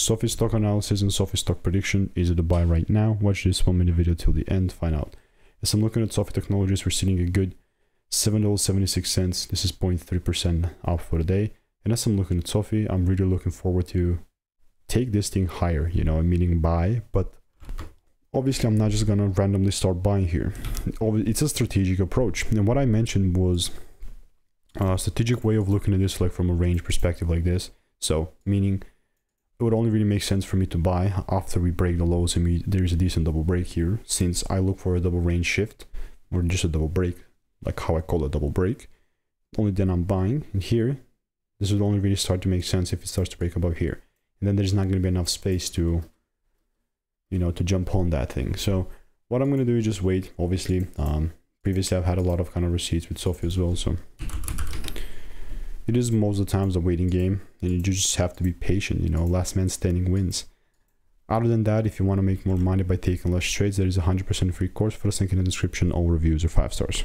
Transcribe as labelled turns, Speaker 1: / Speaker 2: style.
Speaker 1: SoFi stock analysis and SoFi stock prediction. Is it a buy right now? Watch this one minute video till the end, find out. As I'm looking at SoFi Technologies, we're seeing a good $7.76. This is 0.3% off for the day. And as I'm looking at SoFi, I'm really looking forward to take this thing higher, you know, meaning buy, but obviously I'm not just gonna randomly start buying here. It's a strategic approach. And what I mentioned was a strategic way of looking at this like from a range perspective like this. So meaning it would only really make sense for me to buy after we break the lows and we, there's a decent double break here since I look for a double range shift or just a double break like how I call a double break. Only then I'm buying and here this would only really start to make sense if it starts to break above here. And then there's not going to be enough space to you know to jump on that thing. So what I'm going to do is just wait obviously um, previously I've had a lot of kind of receipts with SoFi as well so it is most of the times a waiting game and you just have to be patient you know last man standing wins. Other than that if you want to make more money by taking less trades there is a 100% free course. For the link in the description. All reviews are five stars